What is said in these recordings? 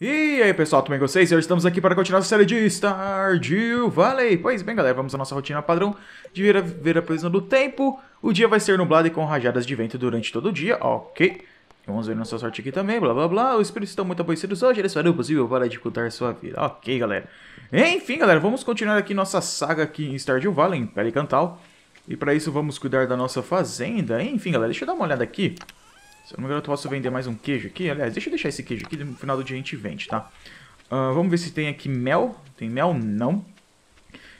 E aí pessoal, tudo bem com vocês? Hoje estamos aqui para continuar a série de Stardew Valley. Pois bem galera, vamos à nossa rotina padrão de ver a, ver a previsão do tempo. O dia vai ser nublado e com rajadas de vento durante todo o dia, ok? Vamos ver nossa sorte aqui também, blá blá blá. Os espíritos estão muito aborrecidos hoje, eles farão o possível para dificultar sua vida. Ok galera. Enfim galera, vamos continuar aqui nossa saga aqui em Stardew Valley, em Pelicantal E para isso vamos cuidar da nossa fazenda. Enfim galera, deixa eu dar uma olhada aqui se eu não me engano, eu posso vender mais um queijo aqui. Aliás, deixa eu deixar esse queijo aqui, no final do dia a gente vende, tá? Uh, vamos ver se tem aqui mel. Tem mel? Não.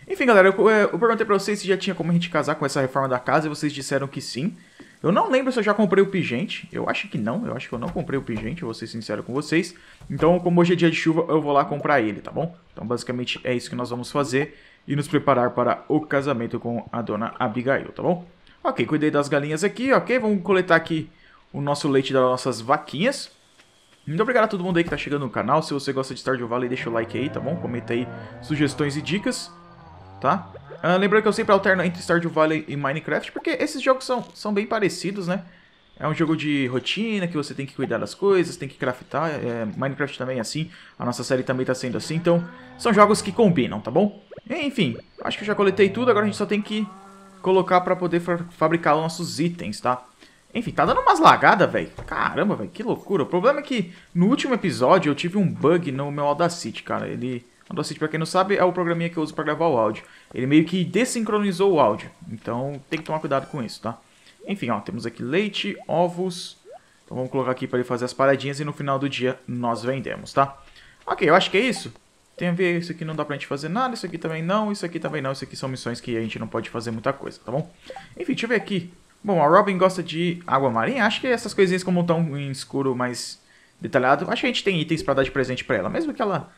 Enfim, galera, eu, eu perguntei pra vocês se já tinha como a gente casar com essa reforma da casa e vocês disseram que sim. Eu não lembro se eu já comprei o pingente. Eu acho que não. Eu acho que eu não comprei o pingente, vou ser sincero com vocês. Então, como hoje é dia de chuva, eu vou lá comprar ele, tá bom? Então, basicamente, é isso que nós vamos fazer e nos preparar para o casamento com a dona Abigail, tá bom? Ok, cuidei das galinhas aqui, ok? Vamos coletar aqui o nosso leite das nossas vaquinhas. Muito obrigado a todo mundo aí que tá chegando no canal. Se você gosta de Stardew Valley, deixa o like aí, tá bom? Comenta aí sugestões e dicas, tá? Uh, lembrando que eu sempre alterno entre Stardew Valley e Minecraft, porque esses jogos são, são bem parecidos, né? É um jogo de rotina, que você tem que cuidar das coisas, tem que craftar. É, Minecraft também é assim, a nossa série também tá sendo assim, então são jogos que combinam, tá bom? Enfim, acho que eu já coletei tudo, agora a gente só tem que colocar pra poder fa fabricar os nossos itens, tá? Enfim, tá dando umas lagadas, velho. Caramba, velho, que loucura. O problema é que no último episódio eu tive um bug no meu Audacity, cara. Ele... Audacity, pra quem não sabe, é o programinha que eu uso pra gravar o áudio. Ele meio que desincronizou o áudio. Então tem que tomar cuidado com isso, tá? Enfim, ó, temos aqui leite, ovos. Então vamos colocar aqui para ele fazer as paradinhas e no final do dia nós vendemos, tá? Ok, eu acho que é isso. Tem a ver, isso aqui não dá pra gente fazer nada, isso aqui também não, isso aqui também não. Isso aqui são missões que a gente não pode fazer muita coisa, tá bom? Enfim, deixa eu ver aqui. Bom, a Robin gosta de água marinha. Acho que essas coisinhas como estão em escuro mais detalhado, acho que a gente tem itens para dar de presente para ela. Mesmo que ela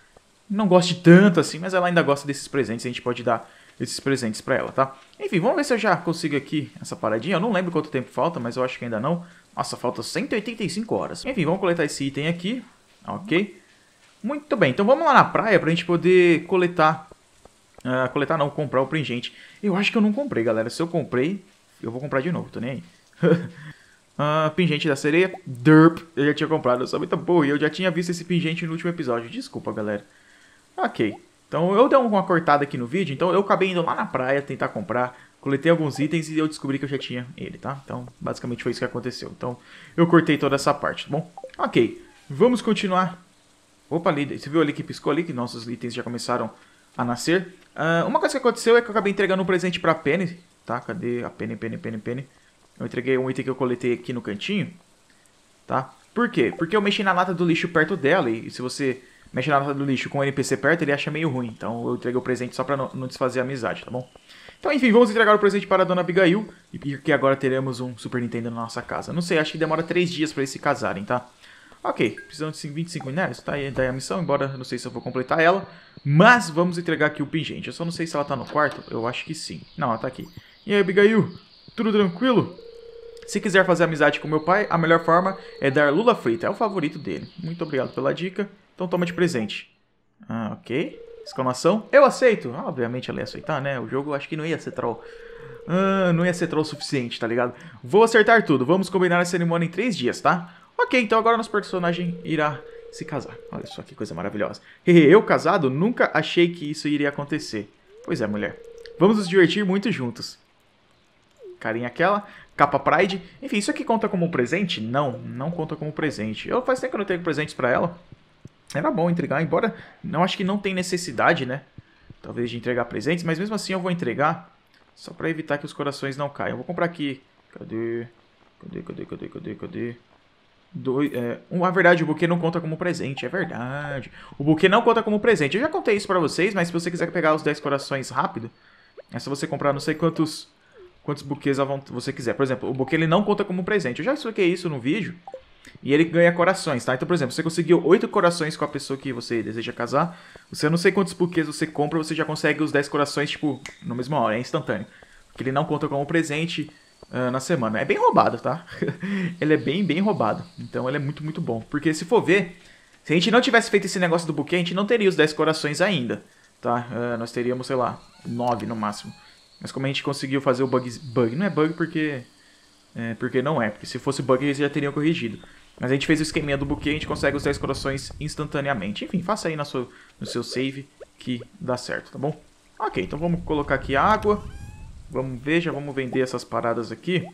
não goste tanto assim, mas ela ainda gosta desses presentes. A gente pode dar esses presentes para ela, tá? Enfim, vamos ver se eu já consigo aqui essa paradinha. Eu não lembro quanto tempo falta, mas eu acho que ainda não. Nossa, falta 185 horas. Enfim, vamos coletar esse item aqui. Ok. Muito bem, então vamos lá na praia pra gente poder coletar... Uh, coletar não, comprar o pringente. Eu acho que eu não comprei, galera. Se eu comprei, eu vou comprar de novo, tô nem aí. uh, pingente da sereia. Derp. Eu já tinha comprado, sou muito burro. E eu já tinha visto esse pingente no último episódio. Desculpa, galera. Ok. Então eu dei uma cortada aqui no vídeo. Então eu acabei indo lá na praia tentar comprar. Coletei alguns itens e eu descobri que eu já tinha ele, tá? Então basicamente foi isso que aconteceu. Então eu cortei toda essa parte, tá bom? Ok. Vamos continuar. Opa, ali. Você viu ali que piscou ali? Que nossos itens já começaram a nascer. Uh, uma coisa que aconteceu é que eu acabei entregando um presente pra Penny tá? Cadê a Penny, Penny, Penny, Penny? Eu entreguei um item que eu coletei aqui no cantinho, tá? Por quê? Porque eu mexi na lata do lixo perto dela e se você mexe na lata do lixo com o NPC perto, ele acha meio ruim. Então eu entreguei o presente só pra não, não desfazer a amizade, tá bom? Então, enfim, vamos entregar o presente para a Dona Abigail e que agora teremos um Super Nintendo na nossa casa. Não sei, acho que demora 3 dias para eles se casarem, tá? Ok, precisamos de 25 minérios, tá aí daí a missão, embora não sei se eu vou completar ela. Mas vamos entregar aqui o pingente. Eu só não sei se ela tá no quarto, eu acho que sim. Não, ela tá aqui. E aí, Abigail? Tudo tranquilo? Se quiser fazer amizade com meu pai, a melhor forma é dar lula frita. É o favorito dele. Muito obrigado pela dica. Então toma de presente. Ah, ok. Exclamação. Eu aceito. Ah, obviamente ela ia aceitar, né? O jogo acho que não ia ser troll. Ah, não ia ser troll o suficiente, tá ligado? Vou acertar tudo. Vamos combinar a cerimônia em três dias, tá? Ok, então agora nosso personagem irá se casar. Olha só que coisa maravilhosa. Eu, casado, nunca achei que isso iria acontecer. Pois é, mulher. Vamos nos divertir muito juntos carinha aquela, capa Pride. Enfim, isso aqui conta como presente? Não, não conta como presente. Eu faz tempo que eu não tenho presentes para ela. Era bom entregar, embora não acho que não tem necessidade, né? Talvez de entregar presentes, mas mesmo assim eu vou entregar só para evitar que os corações não caiam. Eu vou comprar aqui. Cadê? Cadê, cadê, cadê, cadê, cadê? Dois, é, na verdade, o buquê não conta como presente, é verdade. O buquê não conta como presente. Eu já contei isso pra vocês, mas se você quiser pegar os 10 corações rápido, é só você comprar não sei quantos quantos buquês você quiser. Por exemplo, o buquê ele não conta como presente. Eu já expliquei isso no vídeo. E ele ganha corações, tá? Então, por exemplo, você conseguiu 8 corações com a pessoa que você deseja casar. Você não sei quantos buquês você compra, você já consegue os 10 corações, tipo, na mesma hora, é instantâneo. Porque ele não conta como presente uh, na semana. É bem roubado, tá? ele é bem, bem roubado. Então ele é muito, muito bom. Porque se for ver, se a gente não tivesse feito esse negócio do buquê, a gente não teria os 10 corações ainda, tá? Uh, nós teríamos, sei lá, 9 no máximo. Mas como a gente conseguiu fazer o bug... Bug não é bug porque... É, porque não é. Porque se fosse bug eles já teriam corrigido. Mas a gente fez o esqueminha do buquê, a gente consegue os 10 corações instantaneamente. Enfim, faça aí no seu, no seu save que dá certo, tá bom? Ok, então vamos colocar aqui água. Vamos ver, já vamos vender essas paradas aqui.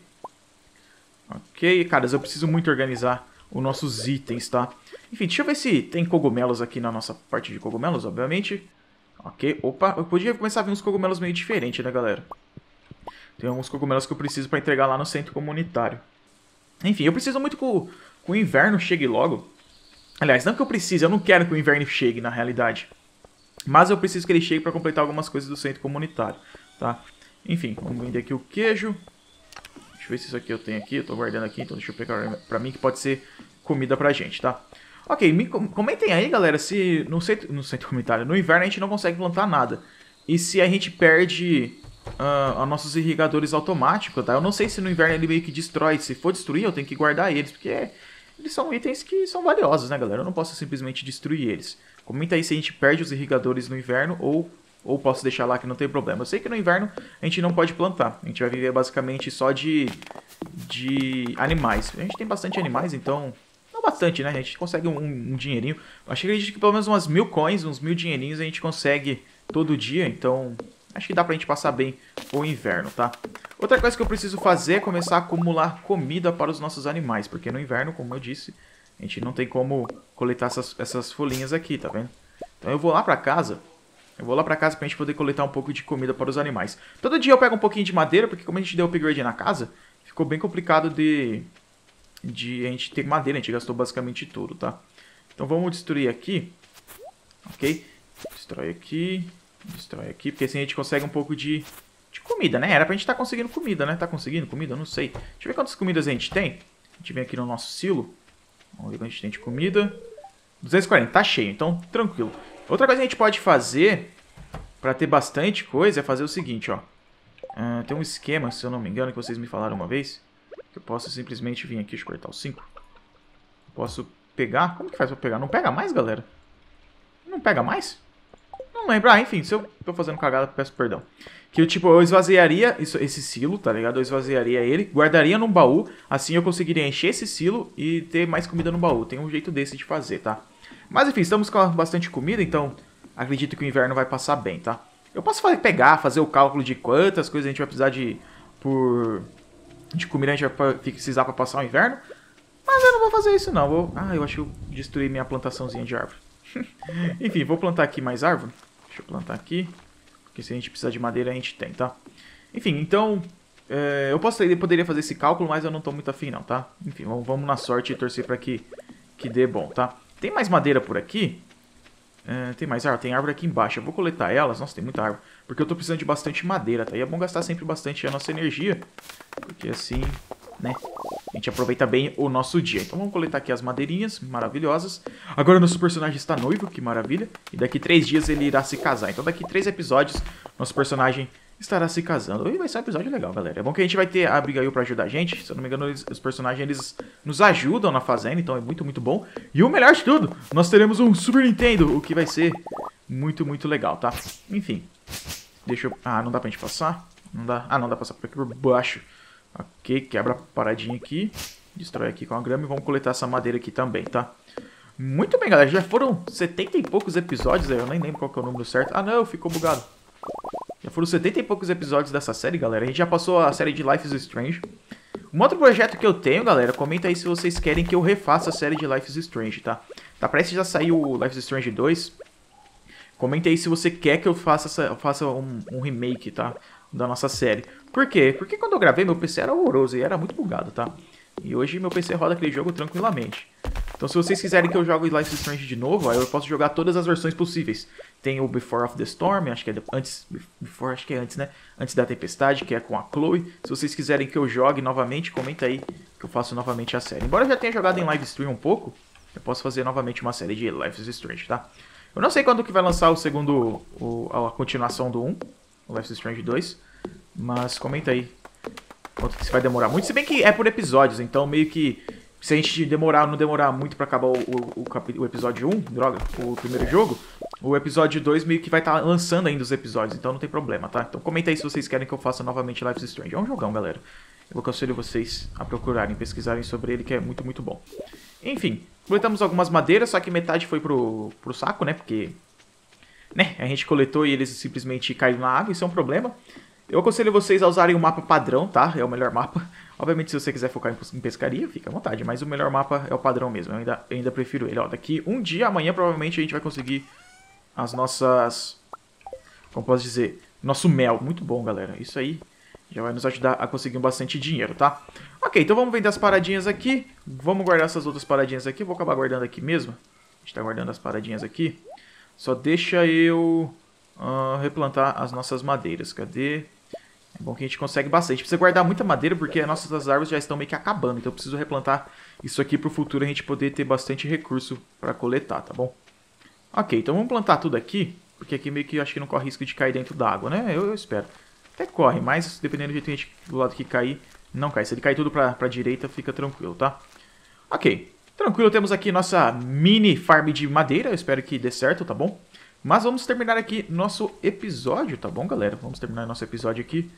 Ok, caras, eu preciso muito organizar os nossos itens, tá? Enfim, deixa eu ver se tem cogumelos aqui na nossa parte de cogumelos, obviamente. Ok, opa, eu podia começar a ver uns cogumelos meio diferentes, né, galera? Tem alguns cogumelos que eu preciso para entregar lá no centro comunitário. Enfim, eu preciso muito que o, que o inverno chegue logo. Aliás, não que eu precise, eu não quero que o inverno chegue, na realidade. Mas eu preciso que ele chegue para completar algumas coisas do centro comunitário, tá? Enfim, vamos vender aqui o queijo. Deixa eu ver se isso aqui eu tenho aqui. Eu tô guardando aqui, então deixa eu pegar pra mim que pode ser comida pra gente, tá? Ok, me comentem aí, galera, se no centro, no centro comunitário, no inverno a gente não consegue plantar nada. E se a gente perde uh, os nossos irrigadores automáticos, tá? Eu não sei se no inverno ele meio que destrói. Se for destruir, eu tenho que guardar eles, porque eles são itens que são valiosos, né, galera? Eu não posso simplesmente destruir eles. Comenta aí se a gente perde os irrigadores no inverno ou, ou posso deixar lá que não tem problema. Eu sei que no inverno a gente não pode plantar. A gente vai viver basicamente só de, de animais. A gente tem bastante animais, então bastante, né? A gente consegue um, um dinheirinho. Acho que acredito que pelo menos umas mil coins, uns mil dinheirinhos a gente consegue todo dia. Então, acho que dá pra gente passar bem o inverno, tá? Outra coisa que eu preciso fazer é começar a acumular comida para os nossos animais. Porque no inverno, como eu disse, a gente não tem como coletar essas, essas folhinhas aqui, tá vendo? Então eu vou lá pra casa eu vou lá pra casa pra gente poder coletar um pouco de comida para os animais. Todo dia eu pego um pouquinho de madeira, porque como a gente deu upgrade na casa, ficou bem complicado de, de a gente ter madeira, a gente gastou basicamente tudo, tá? Então vamos destruir aqui, ok? Destrói aqui, destrói aqui, porque assim a gente consegue um pouco de, de comida, né? Era pra gente estar tá conseguindo comida, né? Tá conseguindo comida? Não sei. Deixa eu ver quantas comidas a gente tem. A gente vem aqui no nosso silo. Vamos ver quanto a gente tem de comida. 240, tá cheio, então tranquilo. Outra coisa que a gente pode fazer para ter bastante coisa é fazer o seguinte, ó. Uh, tem um esquema, se eu não me engano, que vocês me falaram uma vez. Eu posso simplesmente vir aqui, deixa eu cortar o 5. Posso pegar? Como que faz pra pegar? Não pega mais, galera? Não pega mais? Não lembro. Ah, enfim, se eu tô fazendo cagada, peço perdão. Que eu, tipo, eu esvaziaria isso, esse silo, tá ligado? Eu esvaziaria ele, guardaria num baú, assim eu conseguiria encher esse silo e ter mais comida no baú. Tem um jeito desse de fazer, tá? Mas enfim, estamos com bastante comida, então acredito que o inverno vai passar bem, tá? Eu posso fazer, pegar, fazer o cálculo de quantas coisas a gente vai precisar de por de comida a gente vai precisar para passar o inverno. Mas eu não vou fazer isso não. Vou... Ah, eu acho que eu destruí minha plantaçãozinha de árvore. Enfim, vou plantar aqui mais árvore. Deixa eu plantar aqui. Porque se a gente precisar de madeira, a gente tem, tá? Enfim, então... É, eu posso, eu poderia fazer esse cálculo, mas eu não tô muito afim não, tá? Enfim, vamos, na sorte e torcer para que, que dê bom, tá? Tem mais madeira por aqui? É, tem mais árvore? Tem árvore aqui embaixo. Eu vou coletar elas. Nossa, tem muita árvore. Porque eu tô precisando de bastante madeira, tá? E é bom gastar sempre bastante a nossa energia. Porque assim, né? A gente aproveita bem o nosso dia. Então vamos coletar aqui as madeirinhas maravilhosas. Agora nosso personagem está noivo, que maravilha. E daqui três dias ele irá se casar. Então daqui três episódios, nosso personagem estará se casando. E vai ser um episódio legal, galera. É bom que a gente vai ter a Abigail pra ajudar a gente. Se eu não me engano, eles, os personagens eles nos ajudam na fazenda, então é muito, muito bom. E o melhor de tudo, nós teremos um Super Nintendo, o que vai ser muito, muito legal, tá? Enfim. Deixa eu... Ah, não dá pra gente passar? Não dá... Ah, não dá pra passar por aqui por baixo. Ok, quebra a paradinha aqui. Destrói aqui com a grama e vamos coletar essa madeira aqui também, tá? Muito bem, galera. Já foram 70 e poucos episódios. Eu nem lembro qual é o número certo. Ah, não, ficou bugado. Já foram 70 e poucos episódios dessa série, galera. A gente já passou a série de Life is Strange. Um outro projeto que eu tenho, galera, comenta aí se vocês querem que eu refaça a série de Life is Strange, tá? Tá prestes já saiu o Life is Strange 2. Comenta aí se você quer que eu faça, faça um, um, remake, tá? Da nossa série. Por quê? Porque quando eu gravei, meu PC era horroroso e era muito bugado, tá? E hoje meu PC roda aquele jogo tranquilamente. Então se vocês quiserem que eu jogue Life is Strange de novo, aí eu posso jogar todas as versões possíveis. Tem o Before of the Storm, acho que é antes, Before, acho que é antes, né? Antes da Tempestade, que é com a Chloe. Se vocês quiserem que eu jogue novamente, comenta aí que eu faço novamente a série. Embora eu já tenha jogado em live stream um pouco, eu posso fazer novamente uma série de Life is Strange, tá? Eu não sei quando que vai lançar o segundo, o, a continuação do 1, o Life is Strange 2, mas comenta aí quanto que isso vai demorar muito. Se bem que é por episódios, então meio que se a gente demorar não demorar muito para acabar o, o, o, episódio 1, droga, o primeiro jogo, o episódio 2 meio que vai estar tá lançando ainda os episódios, então não tem problema, tá? Então comenta aí se vocês querem que eu faça novamente Life is Strange. É um jogão, galera. Eu aconselho vocês a procurarem, pesquisarem sobre ele, que é muito, muito bom. Enfim, coletamos algumas madeiras, só que metade foi pro, pro saco, né? Porque né, a gente coletou e eles simplesmente caíram na água, isso é um problema. Eu aconselho vocês a usarem o mapa padrão, tá? É o melhor mapa. Obviamente, se você quiser focar em pescaria, fica à vontade. Mas o melhor mapa é o padrão mesmo. Eu ainda, eu ainda prefiro ele. Ó, daqui um dia, amanhã, provavelmente, a gente vai conseguir as nossas... Como posso dizer? Nosso mel. Muito bom, galera. Isso aí já vai nos ajudar a conseguir bastante dinheiro, tá? Ok, então vamos vender as paradinhas aqui. Vamos guardar essas outras paradinhas aqui. Vou acabar guardando aqui mesmo. A gente tá guardando as paradinhas aqui. Só deixa eu uh, replantar as nossas madeiras. Cadê? É bom que a gente consegue bastante. Precisa guardar muita madeira porque as nossas árvores já estão meio que acabando. Então eu preciso replantar isso aqui para o futuro a gente poder ter bastante recurso para coletar, tá bom? Ok, então vamos plantar tudo aqui. Porque aqui meio que acho que não corre risco de cair dentro d'água, né? Eu, eu, espero. Até corre, mas dependendo do jeito que a gente, do lado que cair, não cai. Se ele cair tudo para a direita, fica tranquilo, tá? Ok, tranquilo. Temos aqui nossa mini farm de madeira. Eu espero que dê certo, tá bom? Mas vamos terminar aqui nosso episódio, tá bom, galera? Vamos terminar nosso episódio aqui.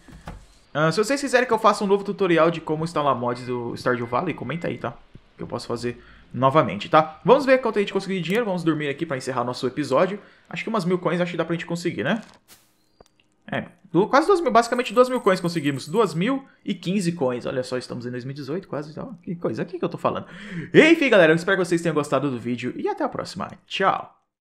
Uh, se vocês quiserem que eu faça um novo tutorial de como instalar mods do Stardew Valley, comenta aí, tá? Que eu posso fazer novamente, tá? Vamos ver quanto a gente conseguir dinheiro. Vamos dormir aqui pra encerrar nosso episódio. Acho que umas mil coins acho que dá pra gente conseguir, né? É, do, quase duas mil, basicamente duas mil coins conseguimos. Duas mil e quinze coins. Olha só, estamos em 2018 quase. Ó, que coisa aqui que eu tô falando. Enfim, galera, eu espero que vocês tenham gostado do vídeo e até a próxima. Tchau!